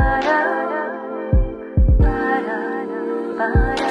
ba da ba da ba da